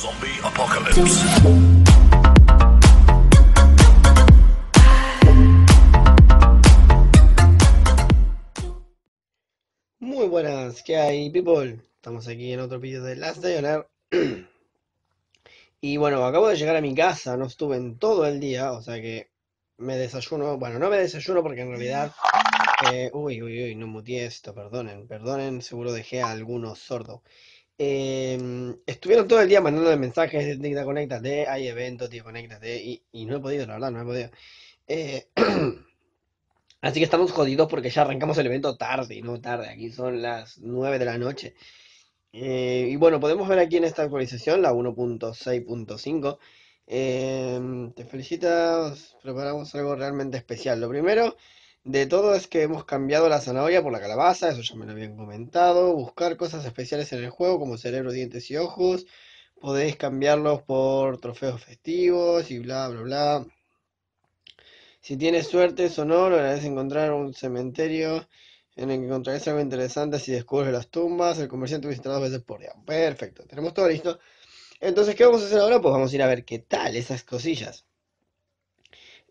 Zombie Apocalypse. Muy buenas, ¿qué hay, people? Estamos aquí en otro vídeo de Last Day on Earth. Y bueno, acabo de llegar a mi casa, no estuve en todo el día, o sea que me desayuno. Bueno, no me desayuno porque en realidad. eh, uy, uy, uy, no muteé esto, perdonen, perdonen, seguro dejé a algunos sordos. Em, estuvieron todo el día mandando mensajes de Tica Conéctate, hay eventos, tío, y no he podido, la verdad, no he podido. Eh, Así que estamos jodidos porque ya arrancamos el evento tarde, y no tarde, aquí son las 9 de la noche. Eh, y bueno, podemos ver aquí en esta actualización, la 1.6.5, em, te felicitas, preparamos algo realmente especial. Lo primero de todo es que hemos cambiado la zanahoria por la calabaza, eso ya me lo habían comentado. Buscar cosas especiales en el juego como cerebro, dientes y ojos. Podéis cambiarlos por trofeos festivos y bla, bla, bla. Si tienes suerte, es o no, lograrás encontrar un cementerio en el que encontrarás algo interesante si descubres las tumbas. El comerciante visitará dos veces por día. Perfecto, tenemos todo listo. Entonces, ¿qué vamos a hacer ahora? Pues vamos a ir a ver qué tal esas cosillas.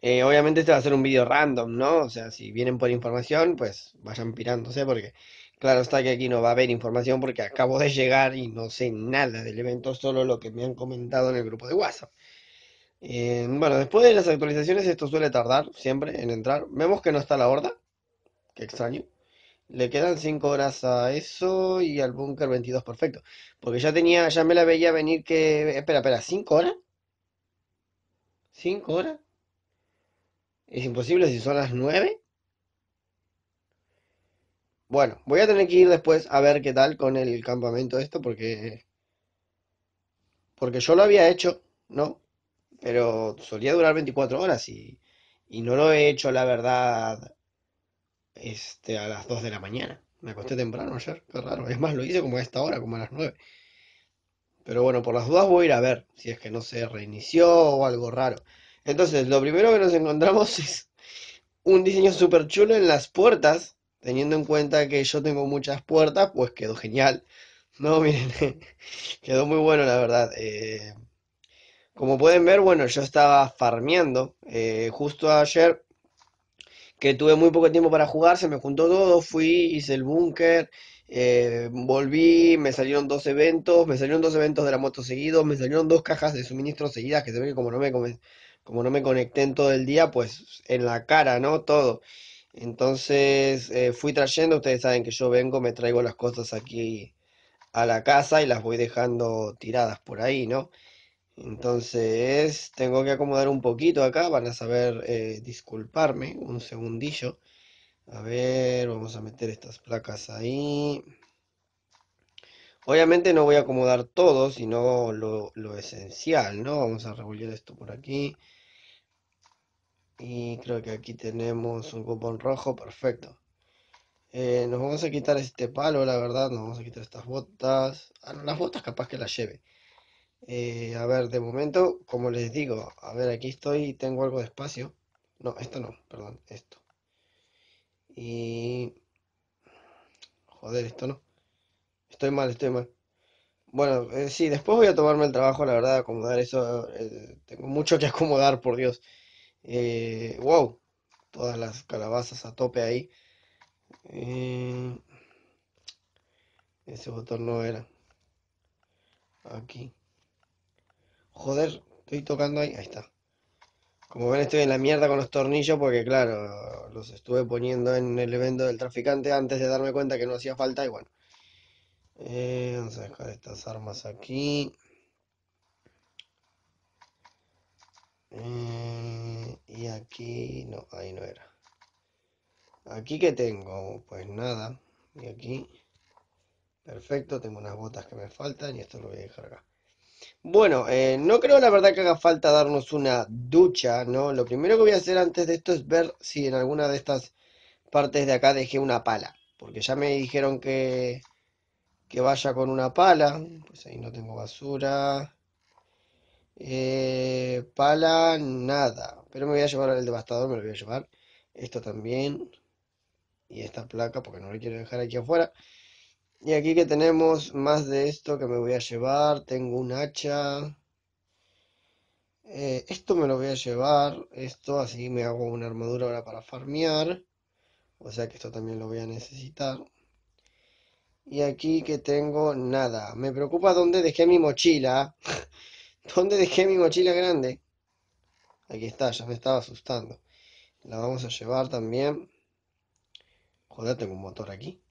Eh, obviamente este va a ser un vídeo random, ¿no? O sea, si vienen por información, pues vayan pirándose porque claro está que aquí no va a haber información porque acabo de llegar y no sé nada del evento, solo lo que me han comentado en el grupo de WhatsApp. Eh, bueno, después de las actualizaciones esto suele tardar siempre en entrar. Vemos que no está la horda, qué extraño. Le quedan 5 horas a eso y al búnker 22, perfecto. Porque ya tenía, ya me la veía venir que... Espera, espera, ¿5 horas? ¿5 horas? Es imposible si son las 9. Bueno, voy a tener que ir después a ver qué tal con el campamento esto porque... Porque yo lo había hecho, ¿no? Pero solía durar 24 horas y, y no lo he hecho, la verdad, este, a las 2 de la mañana. Me acosté temprano ayer, qué raro. Es más, lo hice como a esta hora, como a las 9. Pero bueno, por las dudas voy a ir a ver si es que no se reinició o algo raro. Entonces, lo primero que nos encontramos es un diseño súper chulo en las puertas. Teniendo en cuenta que yo tengo muchas puertas, pues quedó genial. No, miren, quedó muy bueno, la verdad. Eh, como pueden ver, bueno, yo estaba farmeando. eh, justo ayer que tuve muy poco tiempo para jugar, se me juntó todo, fui, hice el búnker, eh, volví, me salieron dos eventos, me salieron dos eventos de la moto seguidos, me salieron dos cajas de suministros seguidas, que se ve que como no me, como no me conecté en todo el día, pues en la cara, ¿no? Todo. Entonces eh, fui trayendo, ustedes saben que yo vengo, me traigo las cosas aquí a la casa y las voy dejando tiradas por ahí, ¿no? Entonces, tengo que acomodar un poquito acá, van a saber eh, disculparme, un segundillo. A ver, vamos a meter estas placas ahí. Obviamente no voy a acomodar todo, sino lo, esencial, ¿no? Vamos a revolver esto por aquí. Y creo que aquí tenemos un cupón rojo, perfecto. Eh, nos vamos a quitar este palo, la verdad, nos vamos a quitar estas botas. Ah, no, las botas capaz que las lleve. Eh, a ver, de momento, como les digo, a ver, aquí estoy, tengo algo de espacio. No, esto no, perdón, esto. Y... Joder, esto no. Estoy mal, estoy mal. Bueno, eh, sí, después voy a tomarme el trabajo, la verdad, de acomodar eso. eh, tengo mucho que acomodar, por Dios. Eh, wow, todas las calabazas a tope ahí. Eh, ese botón no era. Aquí. Joder, estoy tocando ahí. Ahí está. Como ven, estoy en la mierda con los tornillos porque, claro, los estuve poniendo en el evento del traficante antes de darme cuenta que no hacía falta. Y bueno, Eh, vamos a dejar estas armas aquí. Eh, y aquí, no, ahí no era. Aquí que tengo, pues nada. Y aquí, perfecto, tengo unas botas que me faltan y esto lo voy a dejar acá. Bueno, eh, no creo la verdad que haga falta darnos una ducha, ¿no? Lo primero que voy a hacer antes de esto es ver si en alguna de estas partes de acá dejé una pala. Porque ya me dijeron que, que vaya con una pala. Pues ahí no tengo basura. Eh, pala, nada. Pero me voy a llevar el devastador, me lo voy a llevar. Esto también. Y esta placa, porque no lo quiero dejar aquí afuera. Y aquí que tenemos más de esto que me voy a llevar. Tengo un hacha. Eh, esto me lo voy a llevar. Esto, así me hago una armadura ahora para farmear. O sea que esto también lo voy a necesitar. Y aquí que tengo nada. Me preocupa dónde dejé mi mochila. ¿Dónde dejé mi mochila grande? Aquí está, ya me estaba asustando. La vamos a llevar también. Joder, tengo un motor aquí.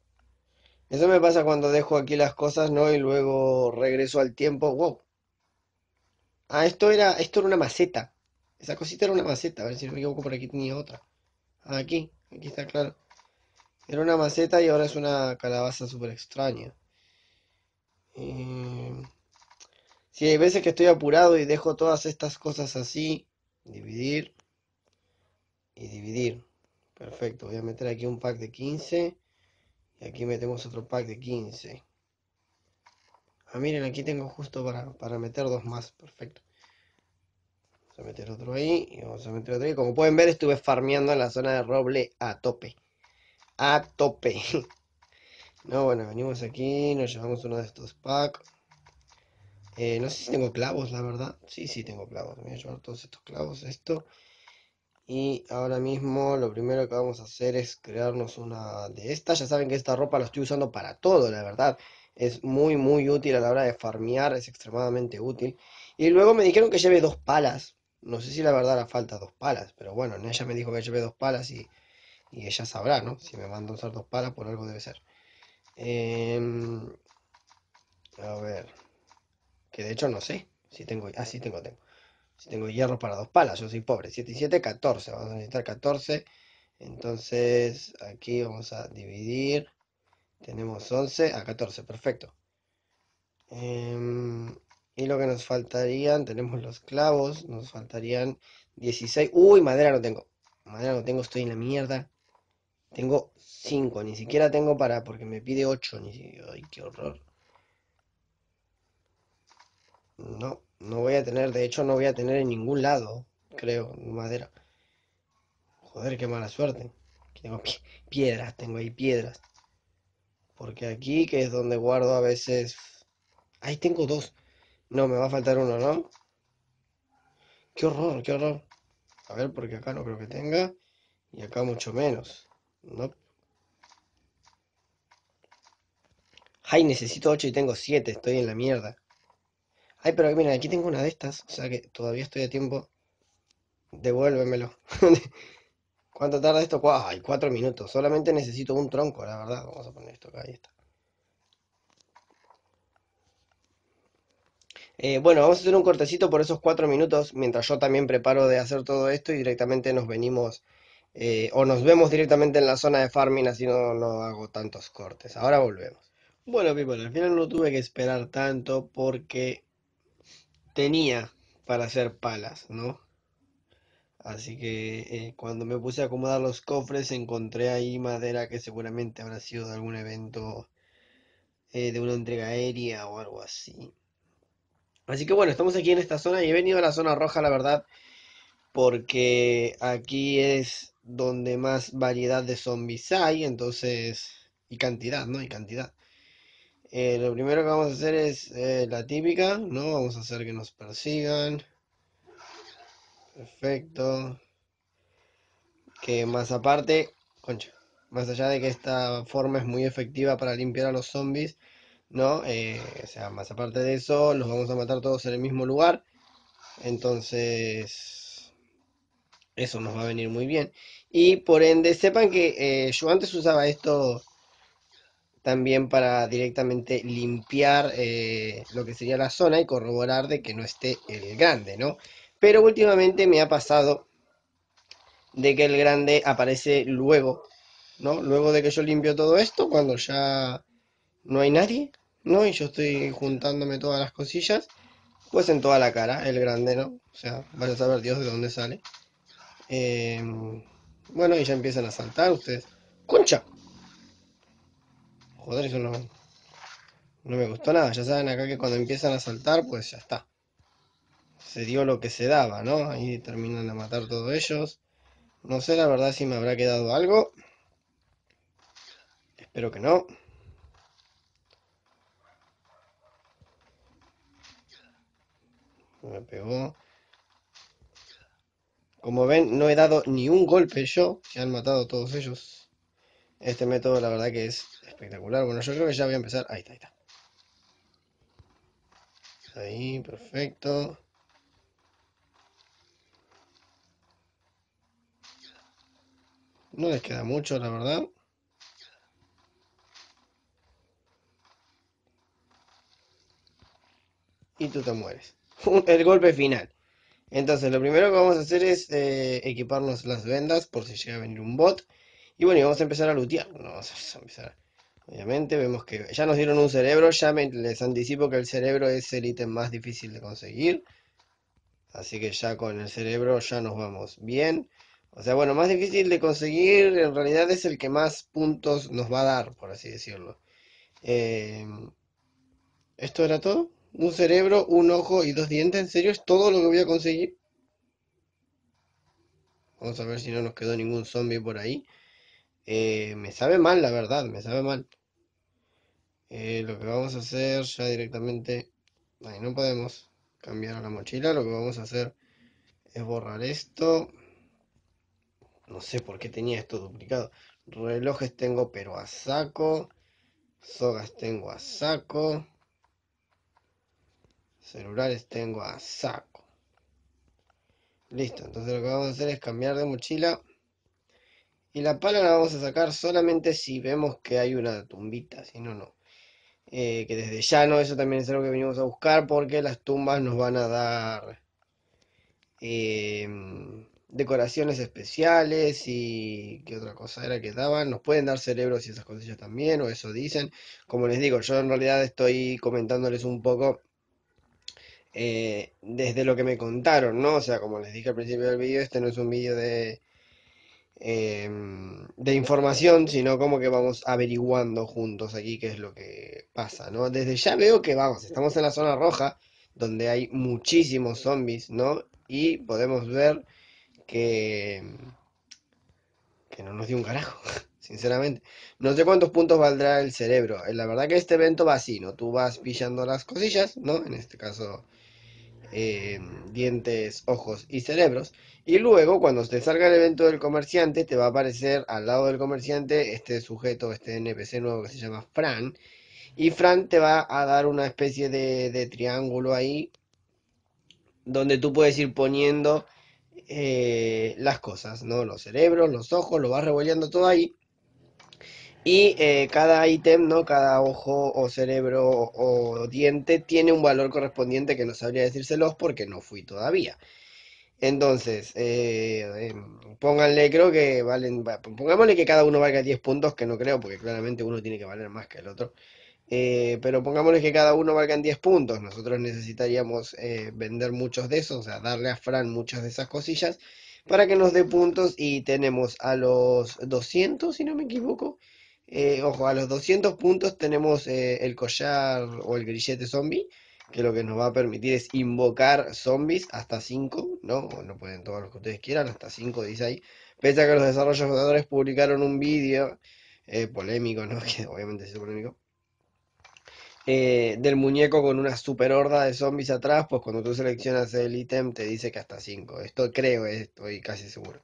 Eso me pasa cuando dejo aquí las cosas, ¿no? Y luego regreso al tiempo. ¡Wow! Ah, esto era, esto era una maceta. Esa cosita era una maceta. A ver si no me equivoco, por aquí tenía otra. Ah, aquí, aquí está claro. Era una maceta y ahora es una calabaza súper extraña. Eh... Sí, hay veces que estoy apurado y dejo todas estas cosas así. Dividir. Y dividir. Perfecto. Voy a meter aquí un pack de 15. Y aquí metemos otro pack de 15. Ah, miren, aquí tengo justo para, para meter dos más. Perfecto. Vamos a meter otro ahí. Y vamos a meter otro ahí. Como pueden ver, estuve farmeando en la zona de roble a tope. A tope. No, bueno, venimos aquí. Nos llevamos uno de estos packs. Eh, no sé si tengo clavos, la verdad. Sí, sí tengo clavos. Voy a llevar todos estos clavos, esto. Y ahora mismo lo primero que vamos a hacer es crearnos una de estas. Ya saben que esta ropa la estoy usando para todo, la verdad. Es muy, muy útil a la hora de farmear, es extremadamente útil. Y luego me dijeron que lleve dos palas. No sé si la verdad la falta dos palas, pero bueno, ella me dijo que lleve dos palas y, y ella sabrá, ¿no? Si me manda usar dos palas, por algo debe ser. Em, a ver. Que de hecho no sé si tengo. Ah, sí tengo, tengo. Si tengo hierro para dos palas, yo soy pobre. 7 y 7, 14. Vamos a necesitar 14. Entonces aquí vamos a dividir. Tenemos 11 a 14, perfecto. Em, y lo que nos faltarían, tenemos los clavos, nos faltarían 16. Uy, madera no tengo. Madera no tengo, estoy en la mierda. Tengo 5, ni siquiera tengo para, porque me pide 8. Ni, ay, qué horror. No, no voy a tener, de hecho no voy a tener en ningún lado, creo, madera. Joder, qué mala suerte. tengo piedras, tengo ahí piedras. Porque aquí, que es donde guardo a veces... Ahí tengo dos. No, me va a faltar uno, ¿no? Qué horror, qué horror. A ver, porque acá no creo que tenga. Y acá mucho menos. No. Ay, necesito 8 y tengo 7. Estoy en la mierda. Ay, pero mira, aquí tengo una de estas. O sea que todavía estoy a tiempo. Devuélvemelo. ¿Cuánto tarda esto? Ay, cuatro minutos. Solamente necesito un tronco, la verdad. Vamos a poner esto acá. Ahí está. Eh, bueno, vamos a hacer un cortecito por esos cuatro minutos mientras yo también preparo de hacer todo esto y directamente nos venimos eh, o nos vemos directamente en la zona de farming así no, no hago tantos cortes. Ahora volvemos. Bueno, people, al final no tuve que esperar tanto porque tenía para hacer palas, ¿no? Así que eh, cuando me puse a acomodar los cofres encontré ahí madera que seguramente habrá sido de algún evento eh, de una entrega aérea o algo así. Así que bueno, estamos aquí en esta zona y he venido a la zona roja, la verdad, porque aquí es donde más variedad de zombies hay, entonces, y cantidad, ¿no? Y cantidad. Eh, lo primero que vamos a hacer es eh, la típica, ¿no? Vamos a hacer que nos persigan. Perfecto. Que más aparte, concha, más allá de que esta forma es muy efectiva para limpiar a los zombies, ¿no? Eh, o sea, más aparte de eso, los vamos a matar todos en el mismo lugar. Entonces, eso nos va a venir muy bien. Y por ende, sepan que yo antes usaba esto también para directamente limpiar eh, lo que sería la zona y corroborar de que no esté el grande, ¿no? Pero últimamente me ha pasado de que el grande aparece luego, ¿no? Luego de que yo limpio todo esto, cuando ya no hay nadie, ¿no? Y yo estoy juntándome todas las cosillas, pues en toda la cara, el grande, ¿no? O sea, vaya a saber Dios de dónde sale. Eh, bueno, y ya empiezan a saltar ustedes. ¡Concha! Joder, eso no, no me gustó nada. Ya saben acá que cuando empiezan a saltar, pues ya está. Se dio lo que se daba, ¿no? Ahí terminan de matar todos ellos. No sé la verdad si me habrá quedado algo. Espero que no. Me pegó. Como ven, no he dado ni un golpe yo. Se han matado todos ellos. Este método, la verdad que es espectacular. Bueno, yo creo que ya voy a empezar. Ahí está, ahí está. Ahí, perfecto. No les queda mucho, la verdad. Y tú te mueres. El golpe final. Entonces, lo primero que vamos a hacer es eh, equiparnos las vendas por si llega a venir un bot. Y bueno, y vamos a empezar a lootear. vamos a empezar. Obviamente, vemos que ya nos dieron un cerebro. Ya les anticipo que el cerebro es el ítem más difícil de conseguir. Así que ya con el cerebro ya nos vamos bien. O sea, bueno, más difícil de conseguir en realidad es el que más puntos nos va a dar, por así decirlo. Em, ¿Esto era todo? ¿Un cerebro, un ojo y dos dientes? ¿En serio es todo lo que voy a conseguir? Vamos a ver si no nos quedó ningún zombie por ahí. Eh, me sabe mal, la verdad, me sabe mal. Eh, lo que vamos a hacer ya directamente... Ahí no podemos cambiar a la mochila. Lo que vamos a hacer es borrar esto. No sé por qué tenía esto duplicado. Relojes tengo pero a saco. Sogas tengo a saco. Celulares tengo a saco. Listo, entonces lo que vamos a hacer es cambiar de mochila. Y la pala la vamos a sacar solamente si vemos que hay una tumbita, si no, no. Eh, que desde ya no, eso también es algo que venimos a buscar porque las tumbas nos van a dar eh, decoraciones especiales y qué otra cosa era que daban. Nos pueden dar cerebros y esas cosillas también, o eso dicen. Como les digo, yo en realidad estoy comentándoles un poco eh, desde lo que me contaron, ¿no? O sea, como les dije al principio del vídeo, este no es un vídeo de, em, de información, sino como que vamos averiguando juntos aquí qué es lo que pasa, ¿no? Desde ya veo que vamos, estamos en la zona roja, donde hay muchísimos zombies, ¿no? Y podemos ver que, que no nos dio un carajo, sinceramente. No sé cuántos puntos valdrá el cerebro. La verdad que este evento va así, ¿no? Tú vas pillando las cosillas, ¿no? En este caso, eh, dientes, ojos y cerebros. Y luego, cuando te salga el evento del comerciante, te va a aparecer al lado del comerciante este sujeto, este NPC nuevo que se llama Fran. Y Fran te va a dar una especie de, triángulo ahí, donde tú puedes ir poniendo eh, las cosas, ¿no? Los cerebros, los ojos, lo vas revolviendo todo ahí. Y eh, cada ítem, ¿no? Cada ojo o cerebro o, diente tiene un valor correspondiente que no sabría decírselos porque no fui todavía. Entonces, eh, pónganle, creo que valen, pongámosle que cada uno valga 10 puntos, que no creo, porque claramente uno tiene que valer más que el otro. Eh, pero pongámosle que cada uno valga en 10 puntos. Nosotros necesitaríamos eh, vender muchos de esos, o sea, darle a Fran muchas de esas cosillas para que nos dé puntos y tenemos a los 200, si no me equivoco. Eh, ojo, a los 200 puntos tenemos el collar o el grillete zombie, que lo que nos va a permitir es invocar zombies hasta 5, ¿no? no pueden todos los que ustedes quieran, hasta 5 dice ahí. Pese a que los desarrolladores publicaron un vídeo polémico, ¿no? Que obviamente es polémico eh, del muñeco con una super horda de zombies atrás, pues cuando tú seleccionas el ítem te dice que hasta 5. Esto creo, eh, estoy casi seguro.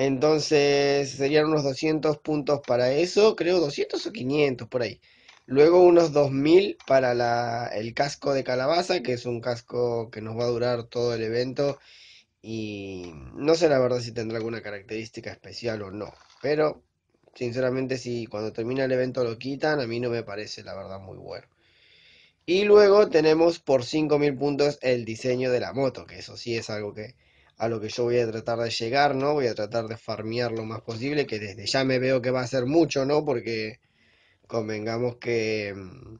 Entonces serían unos 200 puntos para eso, creo 200 o 500 por ahí. Luego unos 2000 para el casco de calabaza, que es un casco que nos va a durar todo el evento. Y no sé la verdad si tendrá alguna característica especial o no. Pero Sinceramente, si cuando termina el evento lo quitan, a mí no me parece la verdad muy bueno. Y luego tenemos por 5000 puntos el diseño de la moto, que eso sí es algo que a lo que yo voy a tratar de llegar, ¿no? Voy a tratar de farmear lo más posible, que desde ya me veo que va a ser mucho, ¿no? Porque convengamos que mm,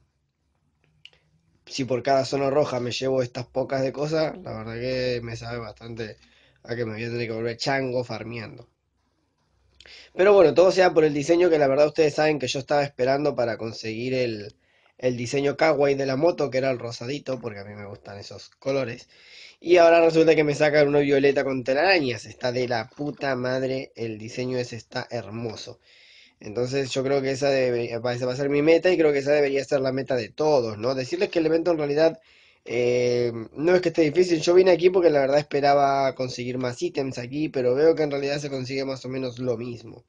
si por cada zona roja me llevo estas pocas de cosas, la verdad que me sabe bastante a que me voy a tener que volver chango farmeando. Pero bueno, todo sea por el diseño que la verdad ustedes saben que yo estaba esperando para conseguir el, el diseño kawaii de la moto, que era el rosadito, porque a mí me gustan esos colores. Y ahora resulta que me sacan uno violeta con telarañas. Está de la puta madre, el diseño ese está hermoso. Entonces yo creo que esa, va a ser mi meta y creo que esa debería ser la meta de todos, ¿no? Decirles que el evento en realidad Eh, no es que esté difícil, yo vine aquí porque la verdad esperaba conseguir más ítems aquí, pero veo que en realidad se consigue más o menos lo mismo.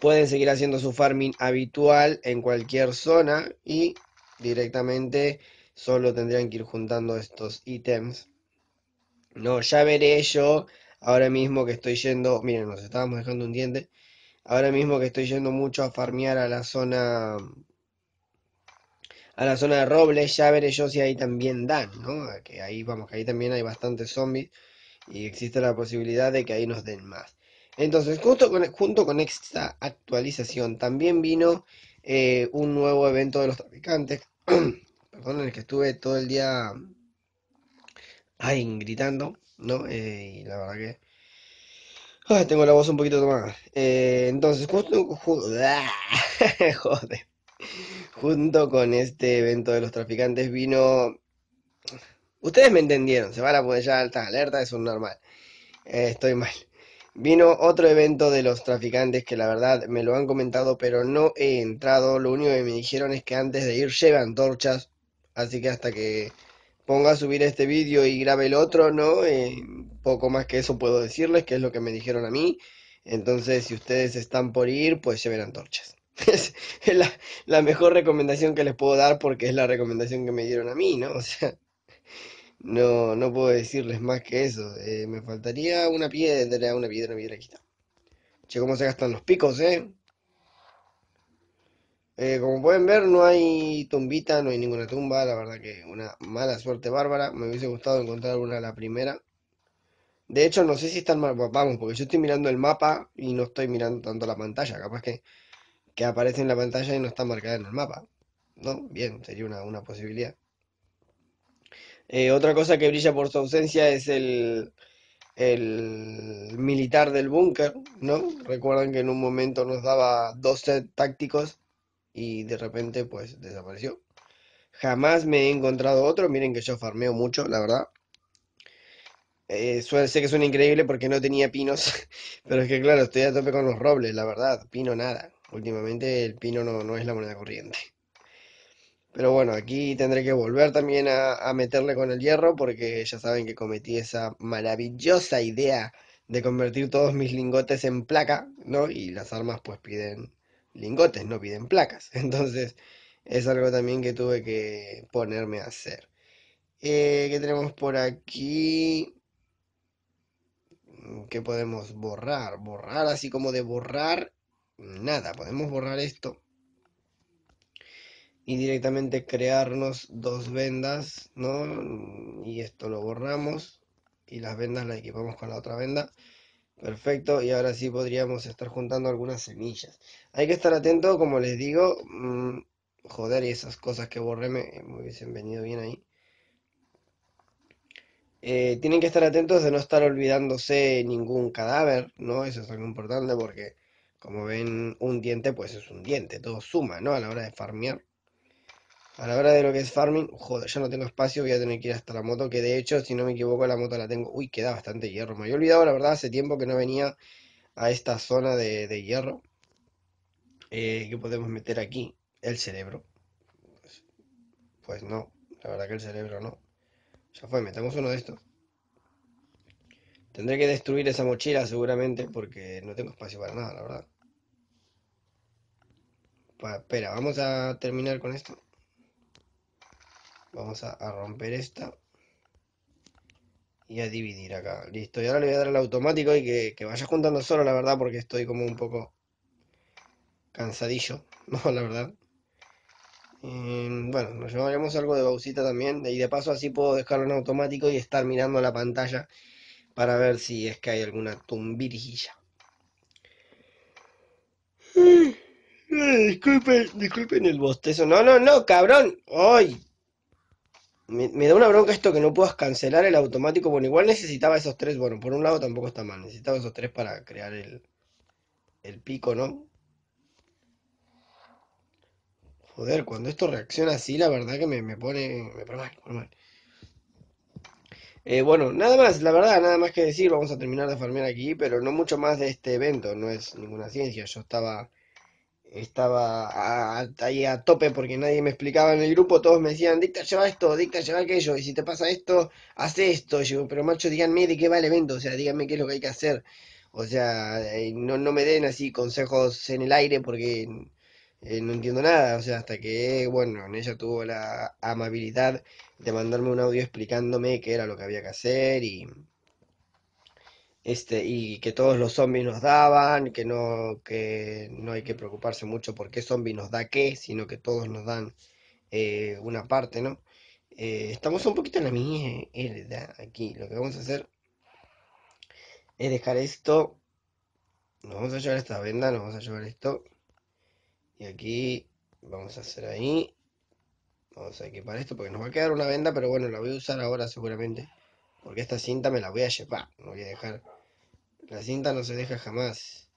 Pueden seguir haciendo su farming habitual en cualquier zona y directamente solo tendrían que ir juntando estos ítems. No, ya veré yo ahora mismo que estoy yendo, miren, nos estábamos dejando un diente. Ahora mismo que estoy yendo mucho a farmear a la zona a la zona de robles, ya veré yo si ahí también dan, ¿no? Que ahí vamos, que ahí también hay bastantes zombies y existe la posibilidad de que ahí nos den más. Entonces, junto con, junto con esta actualización, también vino eh, un nuevo evento de los traficantes. Perdón, en que estuve todo el día ahí gritando, ¿no? Eh, y la verdad que... tengo la voz un poquito tomada. Eh, entonces, justo... Joder. Junto con este evento de los traficantes vino... Ustedes me entendieron, se van a poner ya altas alertas, es un normal. estoy mal. Vino otro evento de los traficantes que la verdad me lo han comentado, pero no he entrado. Lo único que me dijeron es que antes de ir lleve antorchas. Así que hasta que ponga a subir este vídeo y grabe el otro, ¿no? Eh, poco más que eso puedo decirles, que es lo que me dijeron a mí. Entonces, si ustedes están por ir, pues lleven antorchas. es la, la mejor recomendación que les puedo dar porque es la recomendación que me dieron a mí, ¿no? O sea, no, no puedo decirles más que eso. Eh, me faltaría una piedra, una piedra, una piedra, aquí está. Che, cómo se gastan los picos, ¿eh? ¿eh? como pueden ver, no hay tumbita, no hay ninguna tumba. La verdad que una mala suerte bárbara. Me hubiese gustado encontrar una la primera. De hecho, no sé si están mal. Vamos, porque yo estoy mirando el mapa y no estoy mirando tanto la pantalla. Capaz que, que aparece en la pantalla y no está marcada en el mapa. ¿No? Bien, sería una, una posibilidad. Eh, otra cosa que brilla por su ausencia es el, el militar del búnker, ¿no? Recuerdan que en un momento nos daba dos set tácticos y de repente pues desapareció. Jamás me he encontrado otro, miren que yo farmeo mucho, la verdad. Eh, sé que suena increíble porque no tenía pinos, pero es que claro, estoy a tope con los robles, la verdad, pino nada. Últimamente el pino no, no es la moneda corriente. Pero bueno, aquí tendré que volver también a, meterle con el hierro porque ya saben que cometí esa maravillosa idea de convertir todos mis lingotes en placa, ¿no? Y las armas pues piden lingotes, no piden placas. Entonces es algo también que tuve que ponerme a hacer. Eh, ¿Qué tenemos por aquí? ¿Qué podemos borrar? Borrar así como de borrar. Nada, podemos borrar esto y directamente crearnos dos vendas, ¿no? Y esto lo borramos y las vendas las equipamos con la otra venda. Perfecto, y ahora sí podríamos estar juntando algunas semillas. Hay que estar atento, como les digo, mm, joder, y esas cosas que borré me, hubiesen venido bien ahí. Eh, tienen que estar atentos de no estar olvidándose ningún cadáver, ¿no? Eso es algo importante porque, como ven, un diente pues es un diente, todo suma, ¿no? A la hora de farmear. A la hora de lo que es farming, joder, ya no tengo espacio, voy a tener que ir hasta la moto, que de hecho, si no me equivoco, la moto la tengo... Uy, queda bastante hierro. Me había olvidado, la verdad, hace tiempo que no venía a esta zona de, hierro. Eh, ¿Qué podemos meter aquí? El cerebro. Pues, pues, no, la verdad que el cerebro no. Ya fue, metemos uno de estos. Tendré que destruir esa mochila seguramente porque no tengo espacio para nada, la verdad. espera, vamos a terminar con esto. Vamos a, romper esta. Y a dividir acá. Listo. Y ahora le voy a dar el automático y que, vaya juntando solo, la verdad, porque estoy como un poco cansadillo. No, la verdad. bueno, nos llevaremos algo de bausita también. Y de paso así puedo dejarlo en automático y estar mirando la pantalla para ver si es que hay alguna tumbirilla. Disculpen, disculpen el bostezo. No, no, no, cabrón. ¡Ay! Me, da una bronca esto que no puedas cancelar el automático. Bueno, igual necesitaba esos tres. Bueno, por un lado tampoco está mal. Necesitaba esos tres para crear el, el pico, ¿no? Joder, cuando esto reacciona así, la verdad que me, pone, me pone mal, eh, bueno, nada más, la verdad, nada más que decir. Vamos a terminar de farmear aquí, pero no mucho más de este evento. No es ninguna ciencia. Yo estaba estaba ahí a tope porque nadie me explicaba en el grupo, todos me decían, dicta, lleva esto, dicta, lleva aquello, y si te pasa esto, haz esto. yo, pero macho, díganme de qué va el evento, o sea, díganme qué es lo que hay que hacer. O sea, eh, no, no me den así consejos en el aire porque eh, no entiendo nada. O sea, hasta que, bueno, ella tuvo la amabilidad de mandarme un audio explicándome qué era lo que había que hacer y este, y que todos los zombies nos daban, que no, que no hay que preocuparse mucho por qué zombie nos da qué, sino que todos nos dan eh, una parte, ¿no? Eh, estamos un poquito en la mierda aquí. Lo que vamos a hacer es dejar esto. Nos vamos a llevar esta venda, nos vamos a llevar esto. Y aquí vamos a hacer ahí. Vamos a equipar esto porque nos va a quedar una venda, pero bueno, la voy a usar ahora seguramente. Porque esta cinta me la voy a llevar. No voy a dejar la cinta no se deja jamás.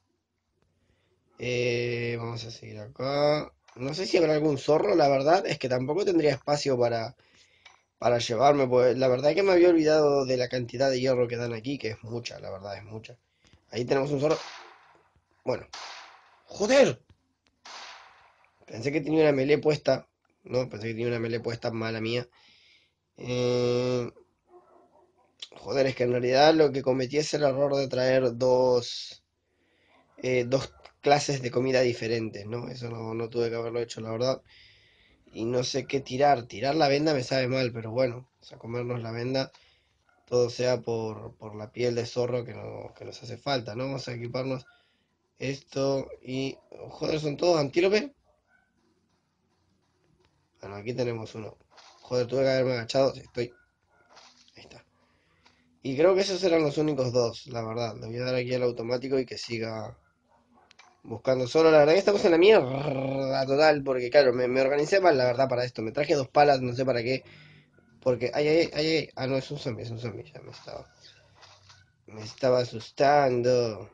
Eh, vamos a seguir acá. No sé si habrá algún zorro, la verdad es que tampoco tendría espacio para, para llevarme, pues la verdad es que me había olvidado de la cantidad de hierro que dan aquí, que es mucha, la verdad es mucha. Ahí tenemos un zorro. Bueno. ¡Joder! Pensé que tenía una melee puesta. No, pensé que tenía una melee puesta, mala mía. Eh, Joder, es que en realidad lo que cometí es el error de traer dos, eh, dos clases de comida diferentes, ¿no? Eso no, tuve que haberlo hecho, la verdad. Y no sé qué tirar. Tirar la venda me sabe mal, pero bueno, o sea, comernos la venda, todo sea por, por la piel de zorro que, no, que nos hace falta, ¿no? Vamos a equiparnos esto y... Joder, ¿son todos antílopes? Bueno, aquí tenemos uno. Joder, tuve que haberme agachado. Estoy y creo que esos eran los únicos dos, la verdad. Le voy a dar aquí al automático y que siga buscando solo. La verdad que estamos en la mierda total, porque claro, me, organicé mal, la verdad, para esto. Me traje dos palas, no sé para qué. Porque, ay, ay, ay, ay. Ah, no, es un zombie, es un zombie. Ya me estaba. Me estaba asustando.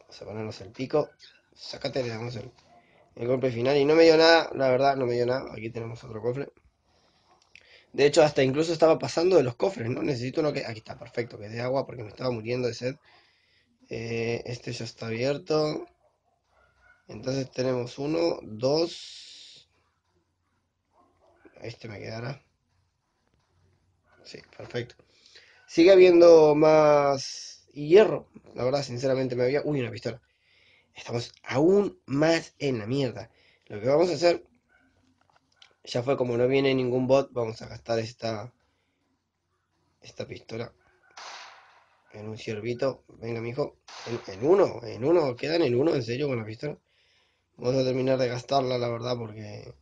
Vamos a ponernos el pico. Sácate, le damos el, el golpe final. Y no me dio nada, la verdad, no me dio nada. Aquí tenemos otro cofre. De hecho, hasta incluso estaba pasando de los cofres, ¿no? Necesito uno que... Aquí está, perfecto, que dé agua porque me estaba muriendo de sed. Eh, este ya está abierto. Entonces tenemos uno, dos... Este me quedará. Sí, perfecto. Sigue habiendo más hierro. La verdad, sinceramente me había... Uy, una pistola. Estamos aún más en la mierda. Lo que vamos a hacer ya fue como no viene ningún bot, vamos a gastar esta esta pistola en un ciervito. Venga, mijo. En, en uno, en uno, quedan en uno, en serio, con la pistola. Vamos a terminar de gastarla, la verdad, porque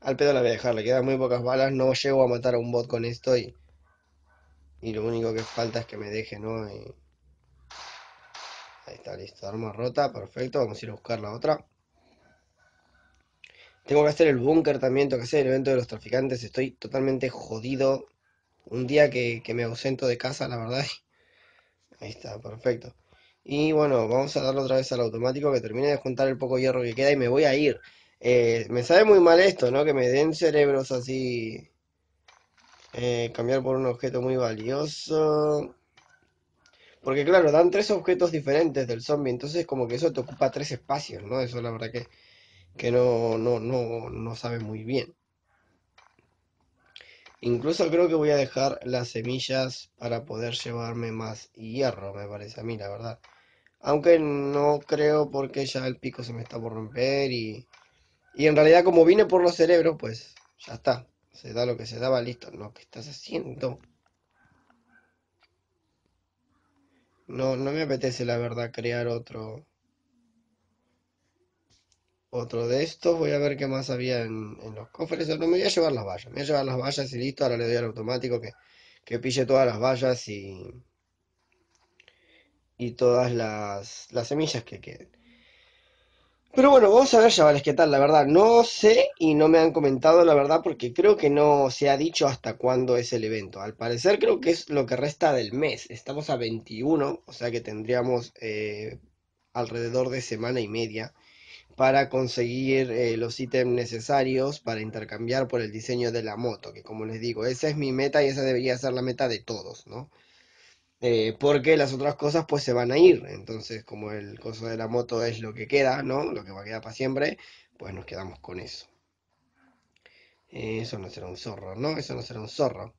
al pedo la voy a dejar, le quedan muy pocas balas, no llego a matar a un bot con esto y, y lo único que falta es que me deje, ¿no? Ahí está, listo, arma rota, perfecto, vamos a ir a buscar la otra. Tengo que hacer el búnker también, tengo que hacer el evento de los traficantes. Estoy totalmente jodido. Un día que, me ausento de casa, la verdad. Ahí está, perfecto. Y bueno, vamos a darle otra vez al automático que termine de juntar el poco hierro que queda y me voy a ir. Eh, me sabe muy mal esto, ¿no? Que me den cerebros así. Eh, cambiar por un objeto muy valioso. Porque claro, dan tres objetos diferentes del zombie, entonces como que eso te ocupa tres espacios, ¿no? Eso la verdad que que no, no, no, no sabe muy bien. Incluso creo que voy a dejar las semillas para poder llevarme más hierro, me parece a mí, la verdad. Aunque no creo porque ya el pico se me está por romper y, y en realidad como vine por los cerebros, pues ya está. Se da lo que se daba, listo. No, ¿qué estás haciendo? No, no me apetece la verdad crear otro otro de estos. Voy a ver qué más había en, los cofres. No, me voy a llevar las vallas. Me voy a llevar las vallas y listo. Ahora le doy al automático que, que pille todas las vallas y, y todas las, las semillas que queden. Pero bueno, vamos a ver, chavales, qué tal. La verdad, no sé y no me han comentado la verdad porque creo que no se ha dicho hasta cuándo es el evento. Al parecer creo que es lo que resta del mes. Estamos a 21, o sea que tendríamos eh, alrededor de semana y media para conseguir eh, los ítems necesarios para intercambiar por el diseño de la moto, que como les digo, esa es mi meta y esa debería ser la meta de todos, ¿no? eh, porque las otras cosas pues se van a ir. Entonces, como el coso de la moto es lo que queda, ¿no? Lo que va a quedar para siempre, pues nos quedamos con eso. Eh, eso no será un zorro, ¿no? Eso no será un zorro.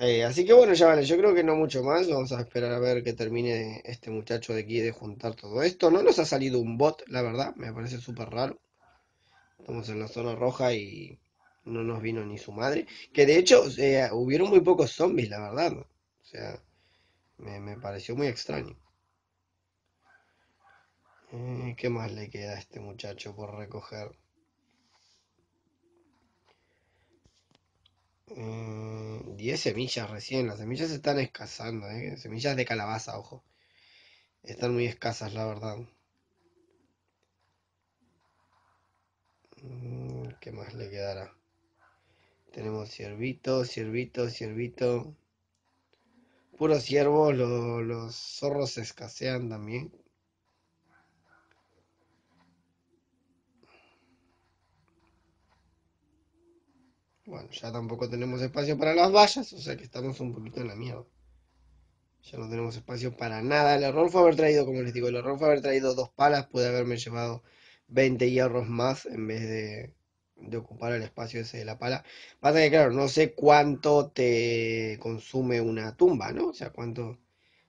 Eh, así que bueno, ya vale, yo creo que no mucho más. Vamos a esperar a ver que termine este muchacho de aquí de juntar todo esto. No nos ha salido un bot, la verdad, me parece súper raro. Estamos en la zona roja y no nos vino ni su madre. Que de hecho, hubieron muy pocos zombies, la verdad. O sea, me, pareció muy extraño. Eh, ¿Qué más le queda a este muchacho por recoger? 10 eh, semillas recién. Las semillas están escasando, ¿eh? Semillas de calabaza, ojo. Están muy escasas, la verdad. Mm, ¿Qué más le quedará? Tenemos ciervito, ciervito, ciervito. Puros ciervos, los zorros escasean también. Bueno, ya tampoco tenemos espacio para las vallas, o sea que estamos un poquito en la mierda. Ya no tenemos espacio para nada. El error fue haber traído, como les digo, el error fue haber traído dos palas. Puede haberme llevado 20 hierros más en vez de, de ocupar el espacio ese de la pala. Pasa que, claro, no sé cuánto te consume una tumba, ¿no? O sea, cuánto,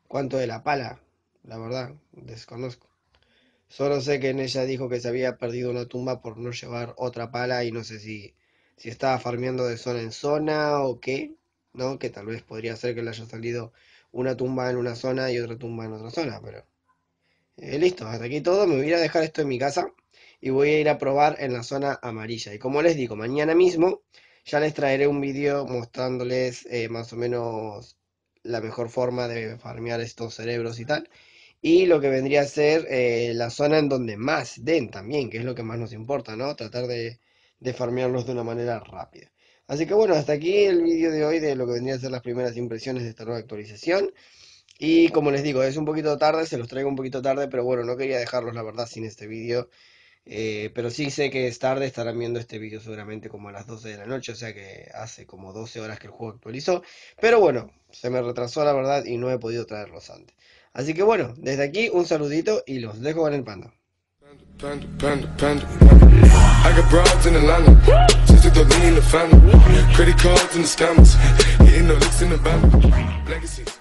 cuánto de la pala, la verdad, desconozco. Solo sé que en ella dijo que se había perdido una tumba por no llevar otra pala y no sé si, si estaba farmeando de zona en zona o qué, ¿no? Que tal vez podría ser que le haya salido una tumba en una zona y otra tumba en otra zona, pero... Eh, listo, hasta aquí todo. Me voy a dejar esto en mi casa y voy a ir a probar en la zona amarilla. Y como les digo, mañana mismo ya les traeré un vídeo mostrándoles eh, más o menos la mejor forma de farmear estos cerebros y tal. Y lo que vendría a ser eh, la zona en donde más den también, que es lo que más nos importa, ¿no? Tratar de, de farmearlos de una manera rápida. Así que bueno, hasta aquí el vídeo de hoy de lo que vendría a ser las primeras impresiones de esta nueva actualización. Y como les digo, es un poquito tarde, se los traigo un poquito tarde, pero bueno, no quería dejarlos la verdad sin este vídeo. Eh, pero sí sé que es tarde, estarán viendo este vídeo seguramente como a las 12 de la noche, o sea que hace como 12 horas que el juego actualizó. Pero bueno, se me retrasó la verdad y no he podido traerlos antes. Así que bueno, desde aquí un saludito y los dejo con el panda. I got broads in Atlanta. Just to the lean in the family. Credit cards and the scammers. Hitting the licks in the banner. Legacies.